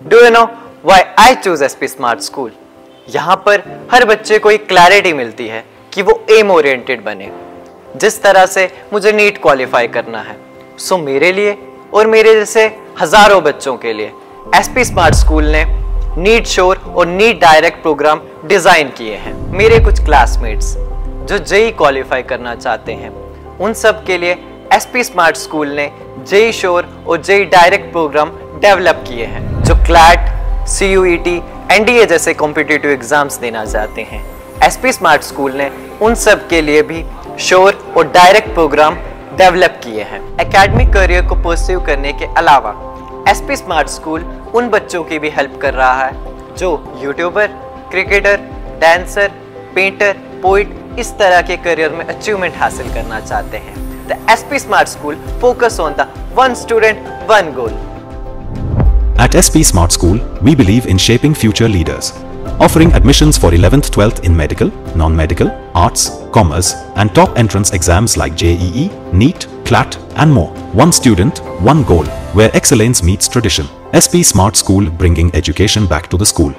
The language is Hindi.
Do you know why I choose S P smart school यहाँ पर हर बच्चे को एक क्लैरिटी मिलती है कि वो एम ओरिएंटेड बने। जिस तरह से मुझे नीट क्वालिफाई करना है। सो so, मेरे लिए और मेरे जैसे हज़ारों बच्चों के लिए एस पी स्मार्ट स्कूल ने नीट शोर और नीट डायरेक्ट प्रोग्राम डिज़ाइन किए हैं। मेरे कुछ क्लासमेट्स जो जेई क्वालिफाई करना चाहते हैं उन सब के लिए एस पी स्मार्ट स्कूल ने जेई शोर और जेई डायरेक्ट प्रोग्राम डेवलप किए हैं। जो क्लैट सी यू एनडीए जैसे कॉम्पिटेटिव एग्ज़ाम्स देना चाहते हैं। एस पी स्मार्ट स्कूल ने उन सब के लिए भी शोर और डायरेक्ट प्रोग्राम डेवलप किए हैं। एकेडमिक करियर को परस्यू करने के अलावा एस पी स्मार्ट स्कूल उन बच्चों की भी हेल्प कर रहा है, जो YouTuber cricketer dancer painter poet इस तरह के करियर में अचीवमेंट हासिल करना चाहते हैं। The S P smart school focus on the one student one goal At SP Smart School, we believe in shaping future leaders. Offering admissions for 11th, 12th in medical, non-medical, arts, commerce and top entrance exams like JEE, NEET, CLAT and more. One student, one goal, where excellence meets tradition. SP Smart School bringing education back to the school.